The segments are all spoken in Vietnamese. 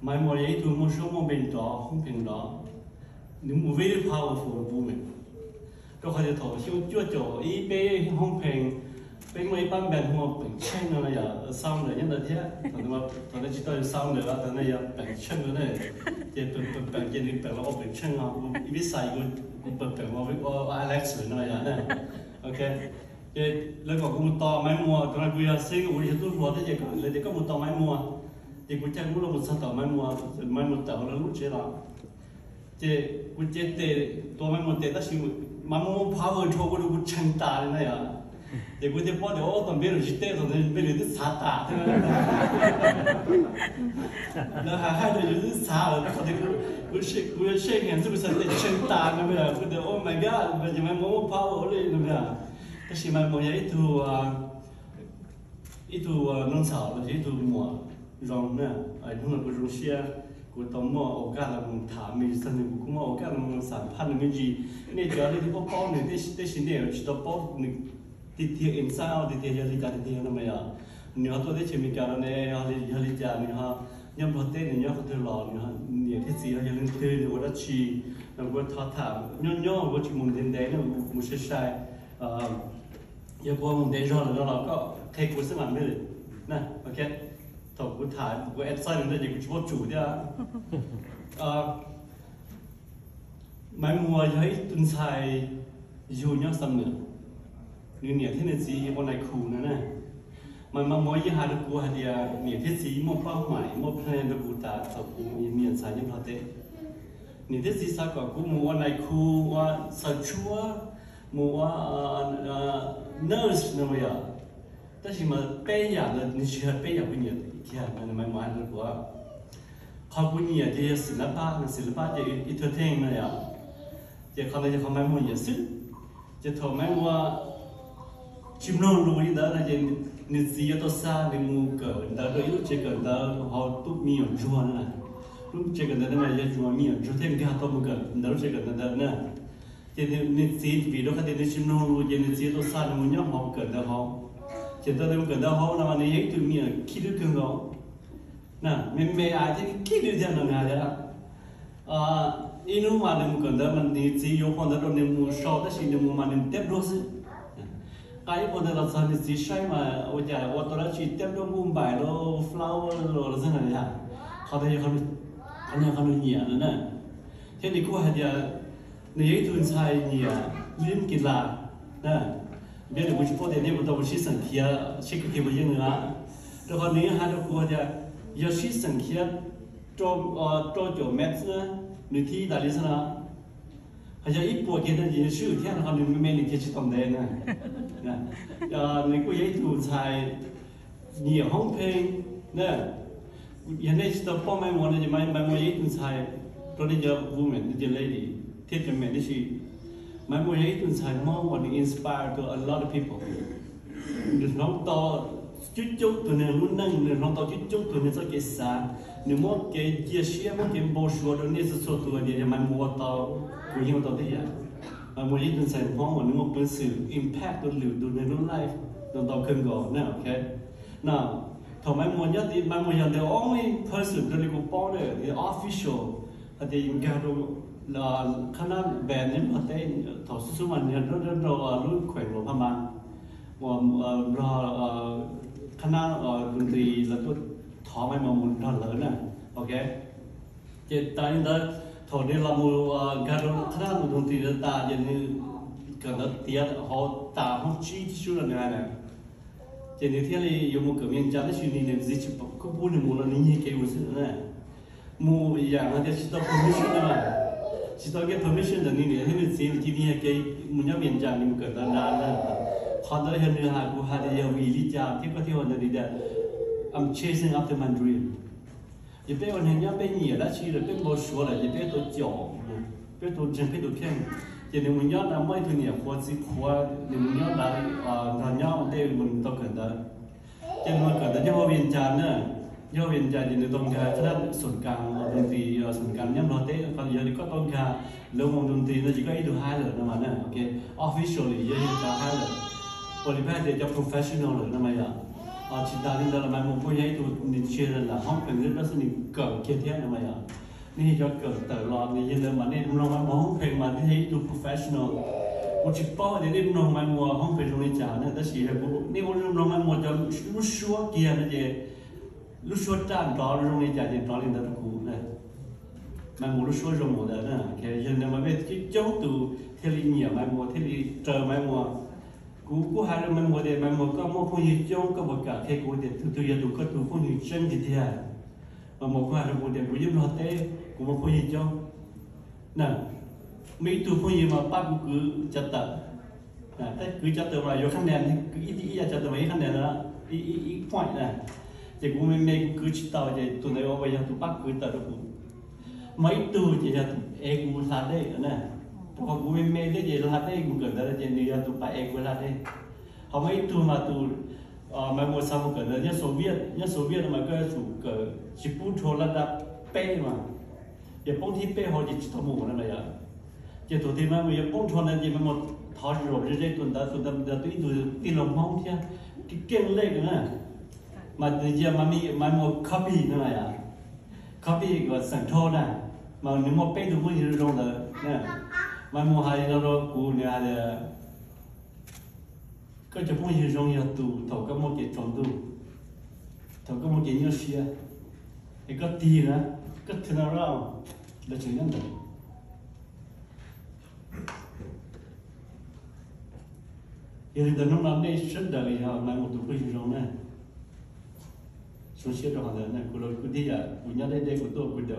mai mo ấy tu mo sống mo ben đó, không ping đó. Những ni mo very powerful bu me to kha de to siu chua cho i be không ping bên mấy bạn bè mua bệnh chân rồi này xong rồi nhân thế thằng mà thằng nó chỉ tao xong rồi thằng này à, bệnh chân nữa, này. Thì bệnh bệnh bệnh gì bệnh là bệnh chân à biết sai cũng bệnh bệnh mà với Alex rồi này à, này. Ok. Thì lấy cái cũng to máy mua thằng này bây giờ xây cái buổi tôi mua thế gì cũng lấy cái cũng to máy mua 这国家我了不知道买么买么到了路去了，这国家得多买么得那行，买么怕我超过了我成大了呀。这国家把的奥特曼了，现在都能买了都差大，那还还的就是差了，他这个我是我是眼是不是在成大了没有？我的 Oh my God，我就买么怕我了了没有？但是买么也一头啊，一头啊弄少了，一头么。然后呢，哎，弄了不熟悉啊。过到莫，我讲那种台面是真的不够嘛，我讲那种三趴都没去。你家里如果包你，这这现在有几多包？你，弟弟、儿子啊，弟弟家里干的这些，那么呀，女儿都得去咪家了呢，儿子家里家呢哈，娘婆爹的娘婆都老了哈，年纪大了，年龄大了，我拉起，那么我谈谈，娘娘我只问点点呢，我夫妻妻，呃，要婆母点要了，那我们就开个什么样的？那，OK。 สภูฐานกูแอดไซน์หนึ่งแ طب وانت واقف صاير ده مش مبسوط ده ما مو هي تنساي جونيا سمر نينيا تنسي وانا كونا نه มันมามอยี่หาดกูฮาเดียเนี่ยที่สีมอเป้าหมายมอแพลนกูตาสกูมีเมียนสายยังพอเตนี่ที่สีสากว่ากูมัวในคูว่าสัชัวมัวเนอร์สนะเมีย 但是嘛，白夜呢，你去白夜半夜一天，มันมันมัน那个，靠半夜的ศิลปะ那ศิลปะจะ entertain มัน呀，จะเขาจะเขาไม่มุ่ง也是，จะทำไม่ว่าชิมโนรู้นี่นะนะจะ你只要到啥你木个，到个有这个到好都没有做呢，如这个那那也做没有，昨天给他到木个，到这个那那那。今天你自己比如说，今天新农路，今天自己都三五年好干的好。 제대로 그다 하나만 얘기 들으면 길을 끊어 나 멤메 아직 길을 되는 아니라 아 이놈 말은 건다 만디 지 요건다 돈에 뭐 쇼다 신데 뭐 말은 데브로스 cái bộ đồ là sao thì chỉ sai mà ô chả ô tô đã chỉ tiếp đông bùm bài lô flower lô là thế này hả họ thấy họ không anh họ không nhỉ nữa nè thế thì cô hãy giờ nếu tuần sai nhỉ liếm kỳ là, nè 别的我就不得，你不到无锡生地啊，吃个鸡不就弄啊？然后你还有个的，要生地啊，找啊找叫 Max，你听大理说啊，他叫一表，他就是一表，他那块人没没一点经济能力啊。那，然后你过去买点菜，你又方便呢。原来是在外面玩的，就买买买点菜，到那家屋门那点来的，天天买那些。Memory sai mong và was inspire to a lot of people. Đừng nói to, chút chút tụi nên luôn nâng đừng nói to chút chút tụi nên sao cái xa. Nếu mà cái chia sẻ mà cái bổ sung đó nên sẽ tụi này mà mua to của hiểu tụi đấy à. Mà mua những tụi sai mong và nếu mà bên sự, impact tụi liệu tụi nên luôn life tụi tao không có nè ok? Now thằng mấy mua nhất thì mấy mua nhất the only person tụi này cũng bỏ the official. Là the được là khả năng về nếu mà thế thầu số mà nhận rất rất rồi luôn khỏe rồi phải mà và rồi khả năng ở đường thì là tôi thọ mai mà muốn thọ lớn nè ok thì tại nên đó thọ đây là một cái đó khả năng một đường thì là ta giờ như cần đó tiền họ ta không chi chú là này nè thì nếu thế thì dùng một cái miếng chắn để suy nghĩ làm gì chứ có buồn thì là những cái buồn sự này mua bây giờ nó thì chúng không biết chuyện nào 其实给他们选择的呢，他们前几天给我们面讲，你们跟他拿了，看到那些女孩，我还得要为你讲，听不听我那里的？I'm chasing after my dream。一般我人家被撵了去了，被我说了，一般都叫，别都真别都骗。今天我娘那每天年活几苦啊，你们娘那啊，他娘我带我们到跟他，今天我跟他讲我面讲呢。yo bin ja din dong ga thad sun kang dong ti sun kang nyam lo te pa yo ni ko dong ga lo mong dong ti na ji ko i do ha lo na ma na okay officially yo ni ka ha lo qualified de professional lo na ma ya a chi da din da ma mo po yai tu ni che ra la hong peng ri da sun ni ka ke thia na ma ya ni yo ka ta lo ni yin le ma ni no ma mo hong peng ma ni tu professional. Một chiếc bao để đêm nồng mai mùa không phải trong đi trả nữa, ta chỉ là cũng nếu nồng mai mùa cho lúc xua kia nó về lu sho ta do ru me ja ji do lên da ku ne ma mo lúc sho ru mo da nè, cái je ne ma biết cái chou tu thề li nhà mày mo thề li tơ mày mo cú cú hai lần mày mua đề mày một con mua phong nhiệt trong có một cả khi cú điện thứ tư gia đủ có đủ phong nhiệt chân gì thế à mà một hai lần mua đề của dân họ tế của một phong nhiệt trong nè mấy tu phong nhiệt mà ba cú cứ chặt tờ nè cứ chặt tờ mà vô khăn đèn cứ ít ít chặt tờ mấy khăn đèn đó ít ít ít point nè thì cũng mình mình cứ chỉ tao thì tụi này bây giờ tụi bắt cứ tật được mấy tu chỉ là em cũng là đấy nè. Còn cũng mình mê đấy chỉ là đây cũng cần đó chỉ là tu phải em cũng là đây. Họ mấy tu mà tu ờ, mà mua sao một cần đó nhớ số viết nhớ số viết mà cái chủ cái chỉ bút thô là đã bê mà. Giờ bông thì bê họ chỉ chỉ thô mù này mà giờ tổ thì mà bây giờ bông thôi này thì mà một thọ rồi rồi đây tuần đó tuần đó tuần đó tu tin lòng mong chứ cái kiêng lệ nữa mà giờ mà mi mà một copy nữa à? Copy của sản thô nè mà nếu mà bây giờ tụi gì rồi? Là nè. Mà mua hai nó rồi? Cũ nữa là cái chỗ muốn gì rồi nhiều tụ thầu cái một cái tròn tụ thầu cái một cái nhiều xia cái có tiền nữa có thứ nào đó là chuyện nhân đấy hiện tại nó làm đây rất đời mà một tụ mình dùng nè số xe đó là nè, cô cứ đi à cô nhớ đây đây cô tôi cô đỡ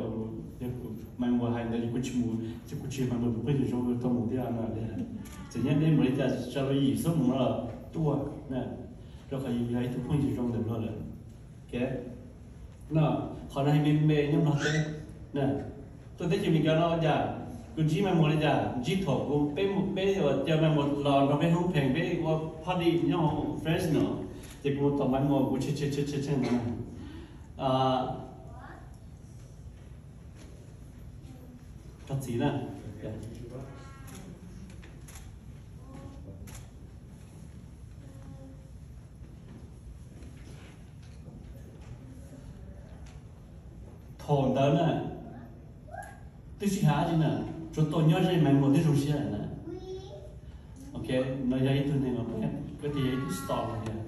mai mua hàng đây cô chịu chỉ cô chịu mà một cái gì trong trong một cái nào đấy thế nhưng đây mới ra cho nó gì số mà. Là tua nè rồi phải dùng cái thứ không chỉ trong được rồi. Cái nó họ này mình mê nhưng mà thế. Nè tôi thấy chỉ mình cái nó giả cô chỉ mà mua giả chỉ thổ cô bé một bé rồi chờ mà một lò nó bé không phèn bé qua party nhau fresh nữa. Thì cô tao mà mua cô chơi chơi chơi chơi chơi nữa à thật gì nè thổn đó nè tôi chỉ há gì nè chúng tôi nhớ ra mình một đi rủ xe nè ok, nó dạy tôi này mà cái gì cái store này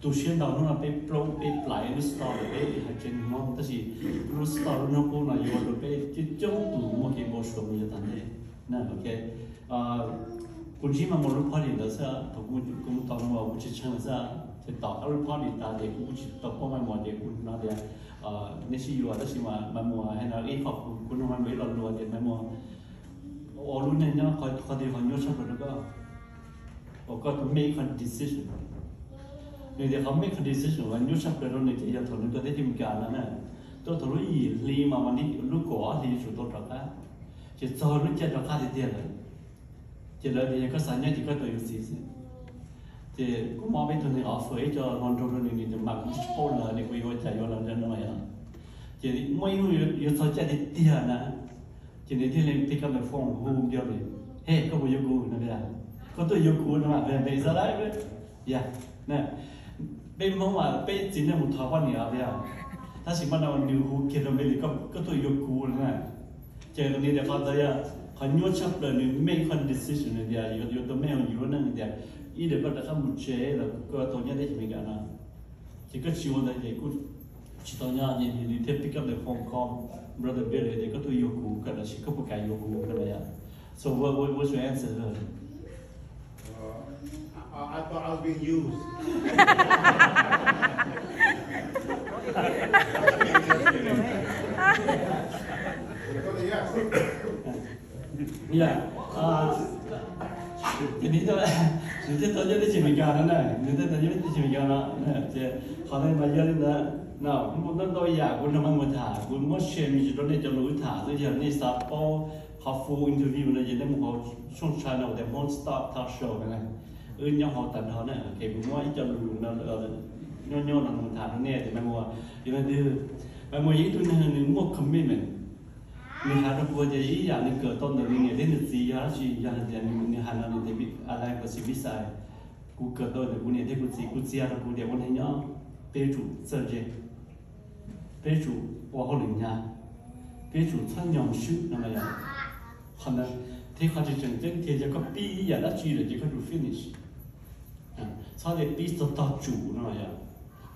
tu shin dau na pe plong pe plai nu sta de pe ha chen mo ta si nu sta nu ko na yo de pe ti chong tu mo ke mo sho mi ta ne na ok a kun ji ma mo ru pa ni da sa to ku ku ta mo wa chi chang sa te ta ka ru pa ni ta de ku chi ta ko ma mo de ku na de a ne si yo ta si ma ma mo ha na e ko ku no ma me lo lo de ma mo o lu ne na ko ko de ko nyo sa ko make a decision 你哋后尾 decision 话 new shop 嘅咯，你哋又同你嗰啲点解啦呢？都同你二你嘛话你如果你做多少个，就做你接到卡的店了，就来你个三年就个都有事情。thì cũng mong bên thằng họ phơi cho non trâu trâu này thì mặc phô là để quay quay chạy vào làm chân nó mày à chỉ mấy người yêu sao chạy đi tiền nè chỉ để thì lên pick up the phone home cho đi hey có bao nhiêu cú nữa bây có tôi yêu cú nữa mà về bây giờ đấy vậy yeah nè bên mong mà bên chỉ là một thói quen nữa bây giờ ta chỉ bắt đầu nhiều cú kia rồi bây có có tôi yêu cú nữa nè chơi tụi này để phát ra họ nhớ chấp là những make con decision này giờ yêu yêu tôi mấy ông yêu năng giờ ý để bắt đầu một chế là có tôi nhớ đấy mình cả nào chỉ có chiều này thì cũng chỉ tôi nhớ nhìn nhìn tiếp pick up the phone call brother Billy thì có tôi yêu cú cái là chỉ có một cái yêu cú cái này so what what what's your answer Uh, I thought I was being used. yes. Yeah. Uh, jadi tu, jadi tu jadi cuma kau na, jadi tu jadi cuma kau na, na, jadi kalau macam ni na, na, mungkin tu ya, guna mana mutha, guna mau share mi jadi ni jadi mutha, tu jadi ni sapo, full interview na jadi mau sung channel, dia mau start talk show na, ư nhau họ tận họ này, cái cũng muốn cho luôn na, nhau nhau là mutha, nó nè thì mai mua, thì mai đưa, mai mua những tu I thought I was being used. yeah. Uh, 你这你这早就得请假了呢，你这早就得请假了，这好歹嘛要的呢，那我们到呀，我他妈我查，我没学米就到那叫路查，所以讲你啥包，他服务 interview 呢，也那么好，送餐了，我得 monster talk show 呢。ư nhau họ tận họ nè kể mua ít cho lùng lùng nó ở nhau nhau là thì mày mua. Thì nó đưa. Mày mua ít tôi nên nếu mua commitment nên hà được vừa thì ý là nên cờ tôn được nên đến được gì đó chỉ là là nên hà là nên bị alai của sự biết sai cú cờ tôn được, cú nên thấy cú gì, cú chia được cú để con thấy nhở tế chủ sợ gì tế chủ qua hồ lĩnh nhà. Tế chủ thân nhộng sư là mày à còn là thế họ chỉ chẳng tiếc thì giờ có pi, giờ đã chỉ là chỉ có đủ finish sau để biết tao tao chủ nó này à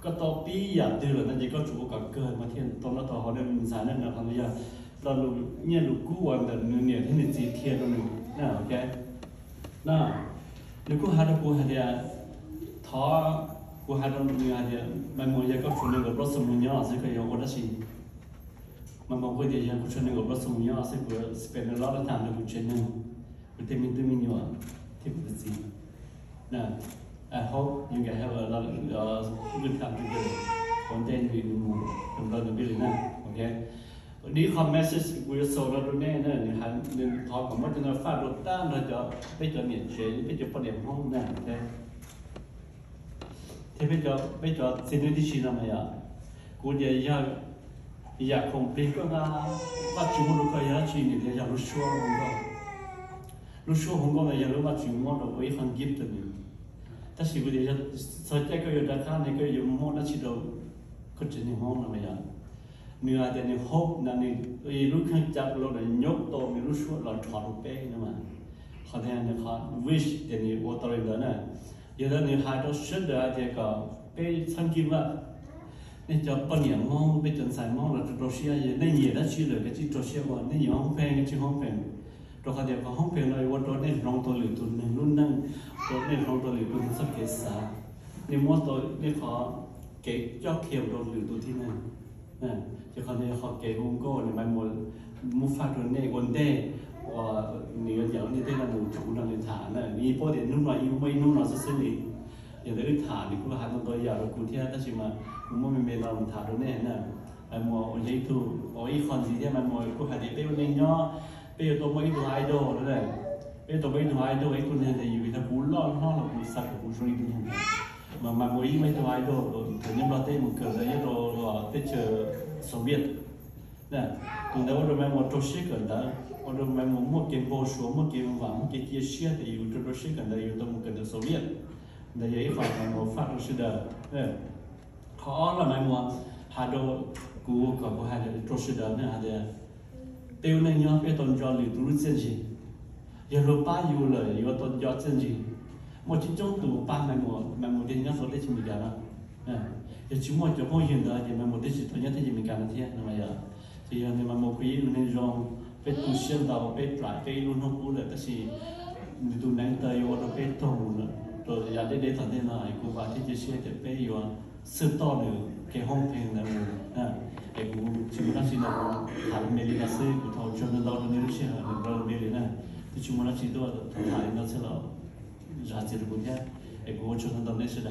có tao biết à từ là nó chỉ có chủ có cơ mà thiên tao nó tao họ nên mình sáng nên là không bây giờ là lúc nhẹ lúc cũ anh đã nửa nửa thế này chỉ thiên nó mình nè ok nè nếu cứ hai đứa cô hai đứa thọ cô hai đứa người hai đứa mà mỗi giờ có chủ nên gặp rất nhiều nhau sẽ có nhiều ổn định mà mà bây giờ giờ có chủ nên gặp rất nhiều nhau sẽ có spend a lot of time để cuộc chuyện này mình tìm mình thêm mình nhau thì cũng gì nè I hope you can have a lot of uh, good time together. And then we will move from the now. Okay? Đi con message của số ra đôi nè nè nè hắn nên thọ của mất nó phát đột ta nó cho bây giờ miễn chế bây giờ phần điểm không nè ok thế bây giờ bây giờ xin nói đi xin làm gì ạ của giờ giờ giờ không biết có là bắt chúng nó có giá trị thì giờ nó xua không có nó xua không có mà giờ nó bắt chúng nó được với hàng kiếm tiền ta chỉ có đi ya sau cái cái đó cái này cái dùng món nó chỉ đâu có chỉ ni món làm ya nửa thì ni hộp là nên vì lúc khác chắc lúc này nhóc to mình lúc xưa là chọn được bé nữa mà họ thấy anh họ wish thì ni ô tô đó nè giờ đó người hai đó xuất ra thì có bé sang kim á nên cho bao nhiêu mong bây giờ sai mong là đồ xe gì nên nhiều đó chỉ là cái chỉ đồ xe mà nên nhiều không phèn cái chỉ không phèn ตัวเขาเดียวกัห้องเพียงเลยวัดรถในรองตัวหรือตัวหนึ่งรุ่นนั่งรถในรองตัวหรือตุนึงสักเกษาในมอตัวนี่ขอเก๋ยอกเขียวรถหรือตัวที่นั่นนะจะขอเนี่ยขอเก๋ฮุงโก้ในใบมลมุฟาดรเน่วันเดว่านี่เดี๋ยวนี่ได้รหนุนถูกนังในฐานน่ะมีโปรเด่นนุ่มหน่อยอยู่ไม่นุ่มหน่อยสักสิอย่างได้ฐานนี่คุณหาตัวใหญ่เราคุณที่นั่นชิมาคุณว่มีเมนลอนฐานรถเน่น่ะไอ้หมอโอ้ยทุกโอ้ยคอนซีเดียมันหมอคุณหาเด็กเป้นเนาะ bây giờ tôi mới đi ai đâu rồi đấy bây giờ tôi mới đi ai đâu ấy còn như thì bây giờ bù lon ho là bù sạch bù rồi được không mà mà mỗi ý mấy đi ai đâu rồi thì nhầm là tên một cửa đấy rồi rồi tên chờ số biết nè còn đâu rồi mấy một trâu xí cần đó rồi mấy một một cái vô số một cái vàng một cái kia xí thì yêu trâu xí cần đấy yêu tôi một cần đó số biết đấy ấy phải là một phát rồi xí đó nè khó là mấy một hà đô cú còn có hai cái trâu xí đó nữa hà đấy tiêu nên nhớ về tôn giáo lì tu chân chính, giờ lúc ba yêu lời yêu tôn giáo chân chính, một chút chút từ ba mày một mày một đến nhớ số đấy chúng mình cả đó. Giờ chúng một chỗ không hiện đó giờ mày một đấy chỉ tôi nhớ thấy gì mình cả là thế nào giờ thì giờ thì mà một quý nên rong bên tu sân đạo bên trải cái luôn không cũ là cái gì mình tu nén tới yêu nó bên tu nữa rồi giờ đến đấy thằng thế này cũng vào thế chơi chơi để bên yêu sửa to nữa cái hông phiền là mình 대부분 주문할 수 있다고 다른 메리 갔을 더 어쩌면 너는 이렇게 하는 그런 메리는 그 주문할 수 있다고 다른 것처럼 자체를 보냐? 에고 어쩌면 너는 싫어